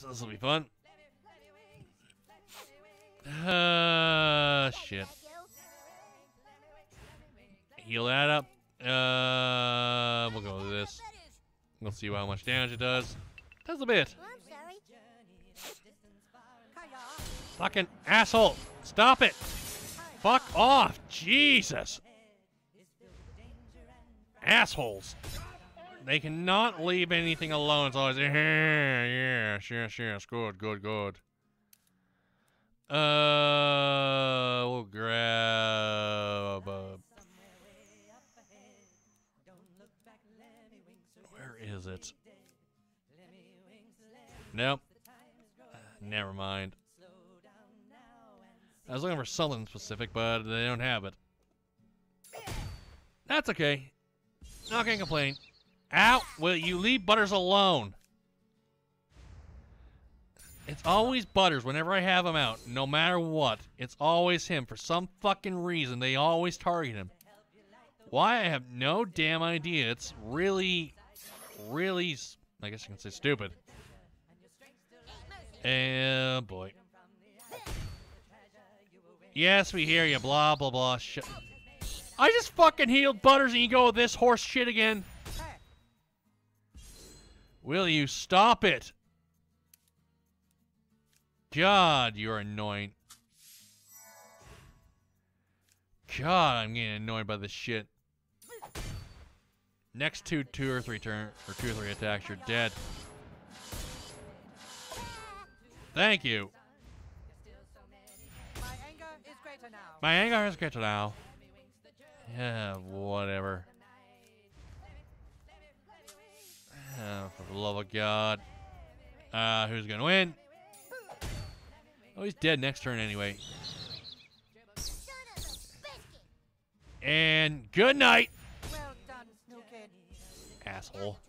So this will be fun. Uh, shit. Heal that up. Uh, we'll go with this. We'll see how much damage it does. Does a bit. Fucking asshole. Stop it. Fuck off. Jesus. Assholes. They cannot leave anything alone. It's always, yeah, yes, yes, yes, good, good, good. Uh, we'll grab. Uh, where is it? Nope. Never mind. I was looking for something specific, but they don't have it. That's okay. Not gonna complain. Ow! Will you leave Butters alone? It's always Butters whenever I have him out, no matter what. It's always him. For some fucking reason, they always target him. Why, I have no damn idea. It's really, really, I guess you can say stupid. And boy. Yes, we hear you. Blah, blah, blah. I just fucking healed Butters and you go with this horse shit again. Will you stop it? God, you're annoying. God, I'm getting annoyed by this shit. Next two, two or three turn or two or three attacks, you're dead. Thank you. My anger is greater now. My anger is greater now. Yeah, whatever. Uh, for the love of God. Uh, who's gonna win? Oh, he's dead next turn anyway. And good night, Well done, asshole.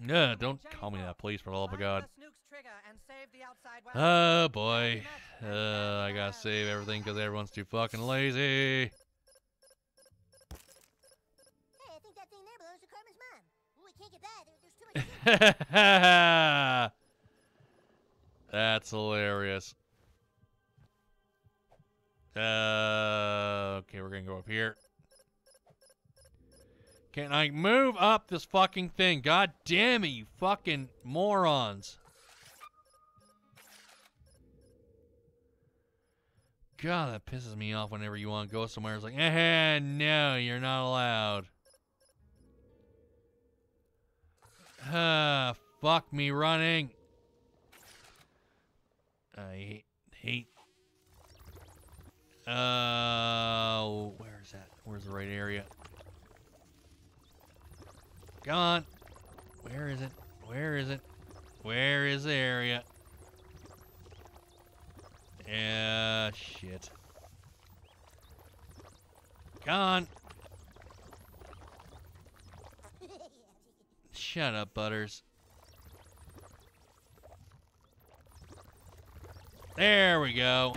No, don't call me that, please, for the love of God. Oh boy. Uh, I gotta save everything because everyone's too fucking lazy. That's hilarious. Uh, okay, we're gonna go up here. Can I move up this fucking thing? God damn it, you fucking morons. God, that pisses me off whenever you want to go somewhere. It's like, eh, no, you're not allowed. Ah, fuck me running. I hate, hate. Uh, where is that? Where's the right area? Come on. Where is it? Where is it? Where is the area? Yeah, shit. Come on. Shut up, Butters. There we go.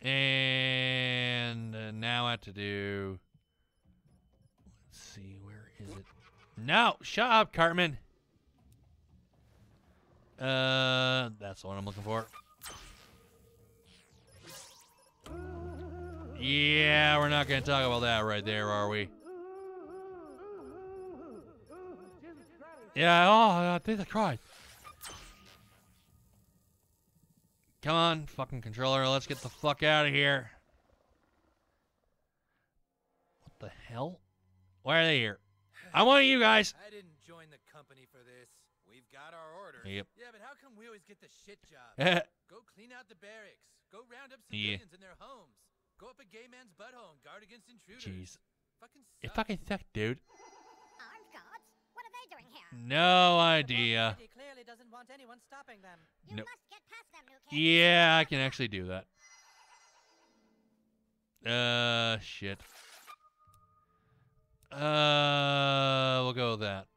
And uh, now I have to do. Let's see, where is it? No, shut up, Cartman. Uh, that's the one I'm looking for. Yeah, we're not gonna talk about that right there, are we? Yeah, oh, I think I cried. Come on, fucking controller, let's get the fuck out of here. What the hell? Why are they here? I want you guys. I didn't join the company for this. We've got our orders. Yep. Yeah, but how come we always get the shit job? Go clean out the barracks. Go round up Yeah. civilians in their homes. Go up a gay man's butthole and guard against intruders. Jeez. Fucking It fucking sucks, dude. Armed guards? What are they doing here? No idea. city clearly doesn't want anyone stopping them. You Nope. must get past them, new kid. Yeah, I can actually do that. Uh, shit. Uh, we'll go with that.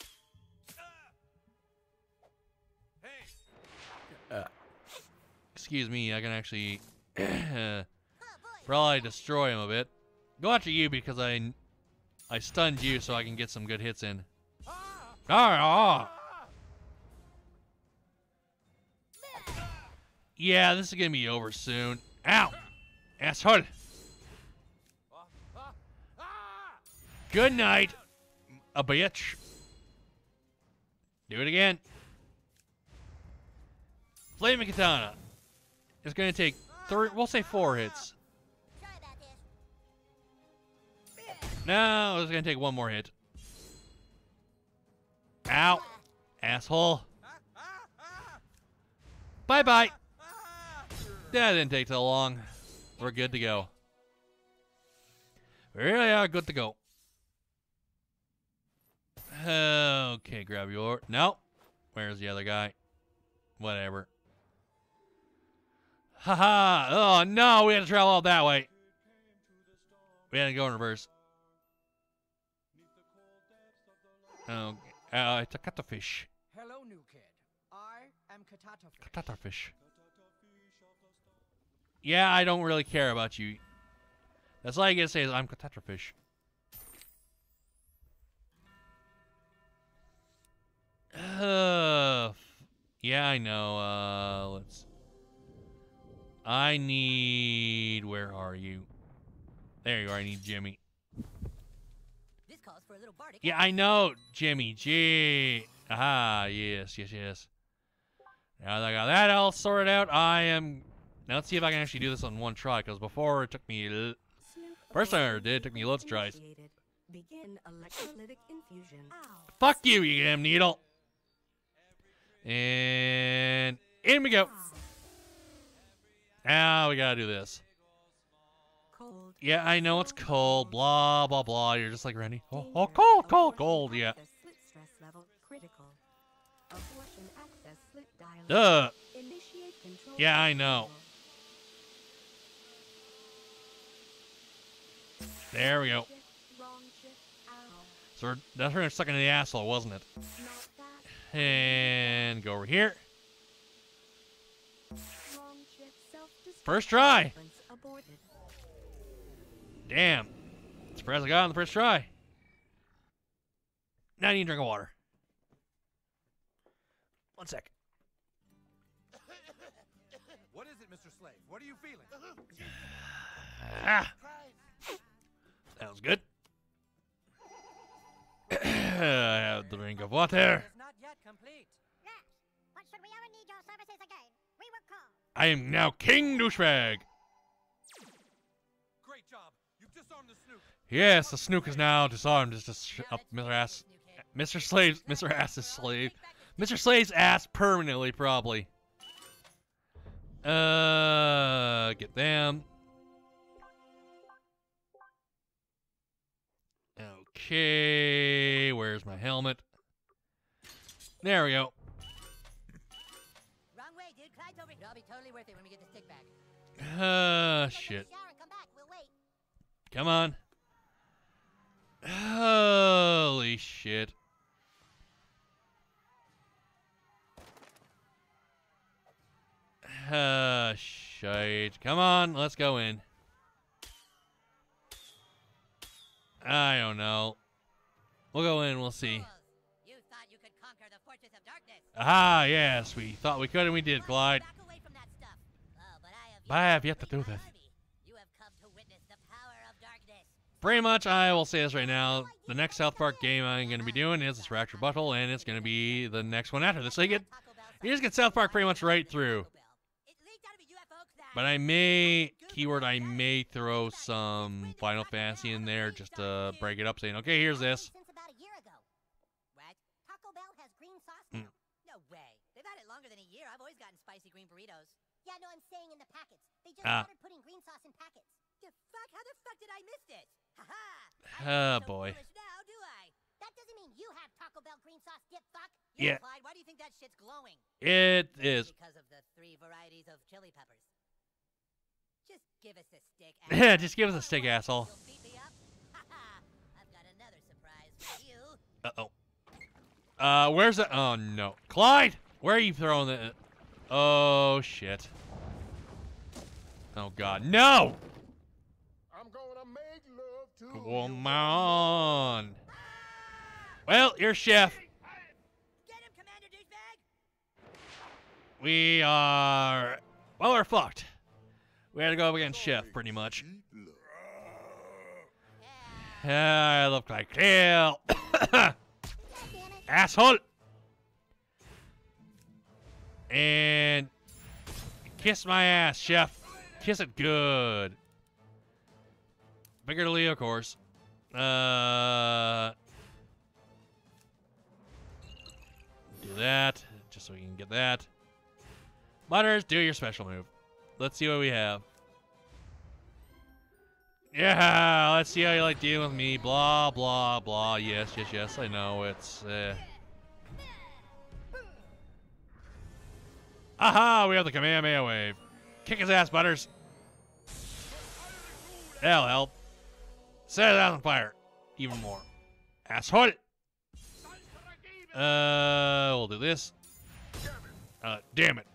Hey, Excuse me, I can actually. Probably destroy him a bit. Go after you because I I stunned you so I can get some good hits in. Ah, ah. Yeah, this is gonna be over soon. Ow! Asshole! Good night, a bitch. Do it again. Flaming Katana. It's gonna take three, we'll say four hits. No, it's gonna take one more hit. Ow. Asshole. Bye bye. That didn't take so long. We're good to go. We really are good to go. Okay, grab your. No. Where's the other guy? Whatever. Haha. Oh no, we had to travel out that way. We had to go in reverse. Oh, uh, it's a cuttlefish. Hello, new kid. I am. Cuttlefish. Yeah, I don't really care about you. That's all I gotta say is I'm Cuttlefish. Uh, yeah, I know. Uh, let's. I need. Where are you? There you are. I need Jimmy. For a little bardic. Yeah, I know, Jimmy G. Ah, yes, yes, yes. Now that I got that all sorted out, I am. Now let's see if I can actually do this on one try, because before it took me. First time I ever did, it took me loads of tries. Begin electrolytic infusion. Fuck you, you damn needle. And in we go. Now we gotta do this. Cold. Yeah, I know it's cold. Blah blah blah. You're just like Randy. Oh, oh cold, cold, cold. Yeah. The slit stress level critical. Abortion access slit dial. Duh. Yeah, I know. There we go. Shift, wrong shift, ow. So that's much stuck in the asshole, wasn't it? And go over here. Wrong shift, self-destruct First try. Sequence Aborted. Damn. Surprised I got on the first try. Now I need a drink of water. One sec. What is it, Mr. Slave? What are you feeling? Ah, that was good. I have the drink of water. It's not yet complete. Yes. But should we ever need your services again, we will call. I am now King Douchebag. Yes, the snook is now disarmed. Just, just sh- up Mr. Ass. Mr. Slave's Mr. Ass's slave. Mr. Slave's ass permanently, probably. Uh, get them. Okay, where's my helmet? There we go. Wrong way, dude. Clyde's over here. It'll be totally worth it when we get the stick back. Uh, Go take a shit. shower and come back. We'll wait. Come on. Holy shit. Uh, shite. Come on, let's go in. I don't know. We'll go in, we'll see. You thought you could conquer the fortress of darkness. Ah, yes, we thought we could and we did, Clyde. Back away from that stuff. Oh, but I have But I have yet to do my that. army. You have come to witness the power of darkness. Pretty much, I will say this right now. The next South Park game I'm going to be doing is this Fractured But Whole, and it's going to be the next one after this. So you get, you just get South Park pretty much right through. It leaked out of a UFO crash. But I may, keyword, I may throw some Final Fantasy in there just to break it up, saying, okay, here's this. Since about a year ago. What? Taco Bell has green sauce Mm. now. No way. They've had it longer than a year. I've always gotten spicy green burritos. Yeah, no, I'm saying in the packets. They just Ah. started putting green sauce in packets. The fuck? How the fuck did I miss this? Oh, boy. foolish now, do I? That doesn't mean you have Taco Bell green sauce dip fuck. Yeah. Clyde, why do you think that shit's glowing? It is. Because of the three varieties of chili peppers. Just give us a stick. Yeah, just give us a stick, asshole. You'll beat me up? Haha! I've got another surprise for you. Uh-oh. Uh, where's the... Oh, no. Clyde! Where are you throwing the... Oh, shit. Oh, God. No! Come on. Well, you're chef. Get him, Commander Douchebag! We are. Well, we're fucked. We had to go up against Chef, pretty much. I look like hell. Asshole! And. Kiss my ass, Chef. Kiss it good. Figuratively, of course. Uh. Do that, just so we can get that. Butters, do your special move. Let's see what we have. Yeah, let's see how you like dealing with me. Blah, blah, blah. Yes, yes, yes, I know. It's, uh... Aha, we have the Kamehameha wave. Kick his ass, Butters. That'll help. Set it on fire. Even more. Asshole. Uh, we'll do this. Uh, damn it.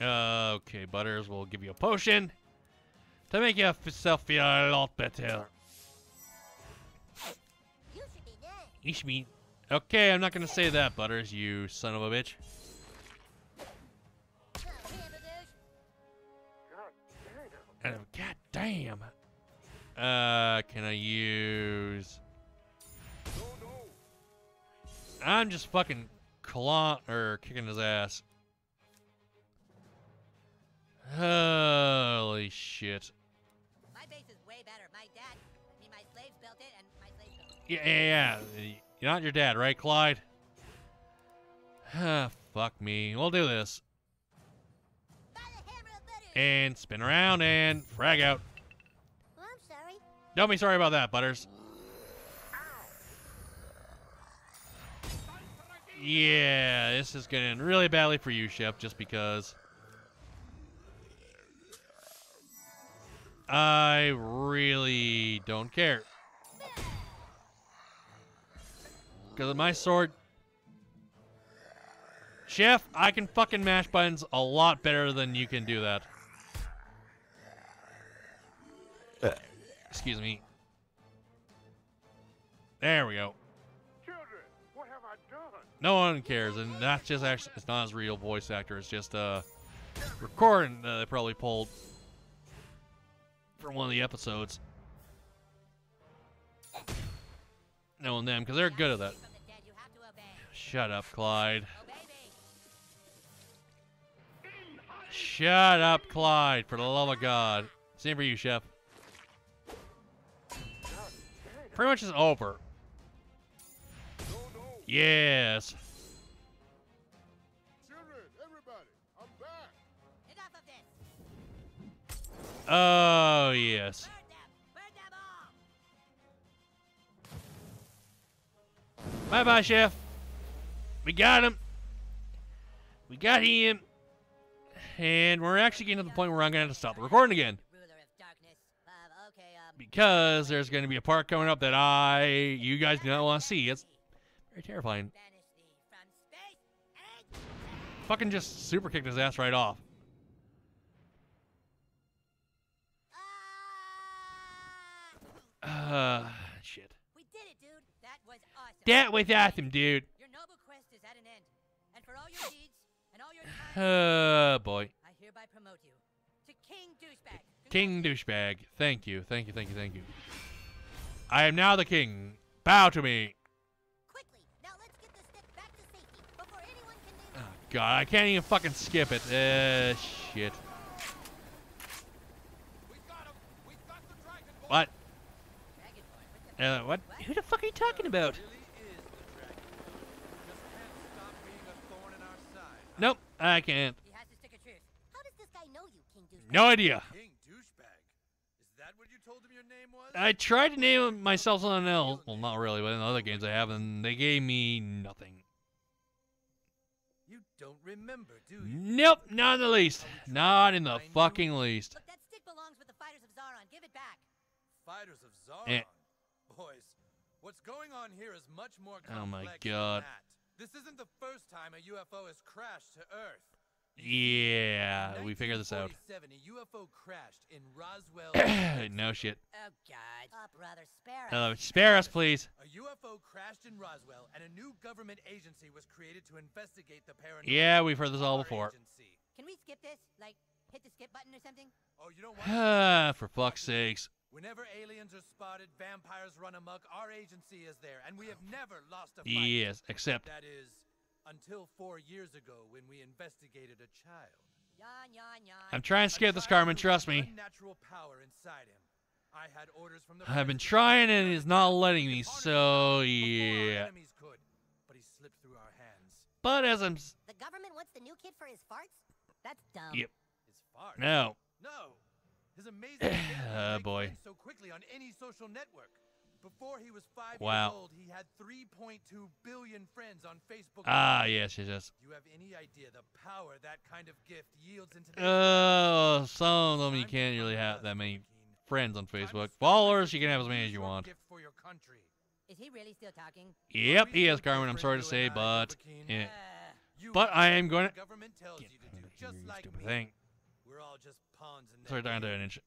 Uh, okay, Butters, we'll give you a potion to make yourself feel a lot better. You should be nice. You should be... Okay, I'm not gonna say that, Butters, you son of a bitch. God damn. Uh, can I use... I'm just fucking claw or kicking his ass. Holy shit. My base is way better. My dad, I mean, my slaves built it, and my slaves built it. Yeah, yeah, yeah. You're not your dad, right, Clyde? Ah, Fuck me. We'll do this. By the hammer of butter. And spin around and frag out. Don't be sorry about that, Butters. Yeah, this is getting really badly for you, Chef, just because. I really don't care. Because of my sword. Chef, I can fucking mash buttons a lot better than you can do that. Excuse me. There we go. Children, what have I done? No one cares, and that's just actually it's not his real voice actor. It's just a recording that they probably pulled from one of the episodes. Knowing them because they're good at that. From the dead, you have to obey. Shut up, Clyde. Shut up, Clyde. For the love of God. Same for you, Chef. Pretty much is over. Yes. Oh, yes. Burn them. Burn them. Bye bye, Chef. We got him. We got him. And we're actually getting to the point where I'm going to have to stop the recording again. Because there's going to be a part coming up that I, you guys do not want to see. It's very terrifying. Banish thee from space and Fucking just super kicked his ass right off. Uh, shit. We did it, dude. That was awesome. That was awesome, dude. Your noble quest is at an end, and for all your deeds and all your time, Oh, boy. King douchebag. Thank you, thank you, thank you, thank you. I am now the king. Bow to me. Quickly, now let's get this stick back to safety before anyone can do Oh, God, I can't even fucking skip it. Uh, shit. We got him! We got the dragon boy! What? Dragonborn, what Uh, what? Who the fuck are you talking about? Really is the dragon. Just can't stop being a thorn in our side. Nope, I can't. No has I tried to name myself something else. Well, not really, but in other games I have, and they gave me nothing. You don't remember, do you? Nope, not in the least. Not in the fucking least. Look, that stick belongs with the fighters of Zaron. Give it back. Fighters of Zaron. Eh. Boys, what's going on here is much more complex Oh my God. This isn't the first time a UFO has crashed to Earth. Yeah, we figured this out. a UFO crashed in Roswell. no shit. Oh God. up, brother. Spare us. Uh, spare us, please. A UFO crashed in Roswell, and a new government agency was created to investigate the paranormal. Yeah, we've heard this all before. agency. Can we skip this? Like, hit the skip button or something? Oh, you don't want? Ah, for fuck's sakes. Whenever aliens are spotted, vampires run amok, our agency is there, and we have never lost a fight. Yes, except That is, until four years ago when we investigated a child. I'm trying to A skip this, child Carmen. Trust me. Unnatural power inside him. I had orders from the I've been trying and he's not letting me. So power before our yeah. could, but he slipped through our hands. But as I'm, The government wants the new kid for his farts? That's dumb. Yep. His fart. no. No. His amazing ability to make boy. so quickly on any social network. Before he was five Wow. years old, he had 3.2 billion friends on Facebook. Ah, yes, yes, yes. Do you have any idea the power that kind of gift yields in today's Oh, some of them you can't really have that many friends on Facebook. Followers, you can have as many as you want. gift for your country. Is he really still talking? Yep, he is, Carmen. I'm sorry to say, but yeah. Uh, But I am gonna- government tells you to do, just like me. thing. We're all just pawns in Sorry, that down to an inch.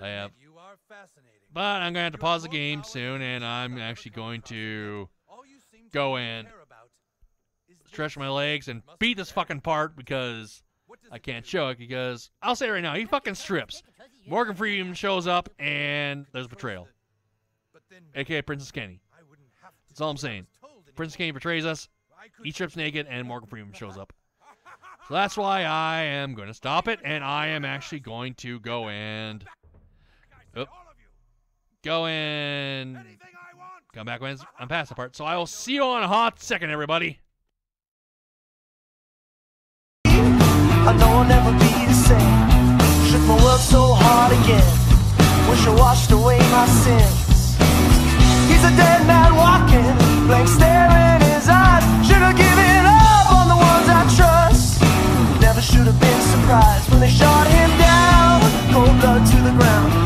I'll have. You are fascinating. But I'm gonna have to pause the game soon, and I'm actually going to All you seem to go really and care about is stretch my legs and beat this fucking part because I can't show it because I'll say it right now, he fucking strips. Morgan Freeman shows up and there's betrayal, aka Princess Kenny. I to That's all I'm I saying. Princess. Kenny betrays us. He strips naked, and. Morgan Freeman shows up. So that's why I am going to stop it, and I am actually going to go and I Oop. Go in. Come back when I'm past the part. So I will see you on a hot second, everybody. I know I'll never be the same. Shook my world so hard again. Wish I washed away my sins. He's a dead man walking, blank stare in his eyes. Should have given up on the ones I trust. Never should have been surprised when they shot him down, cold blood to the ground.